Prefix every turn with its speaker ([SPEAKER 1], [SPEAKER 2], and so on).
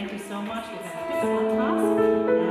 [SPEAKER 1] thank you so much. We've a good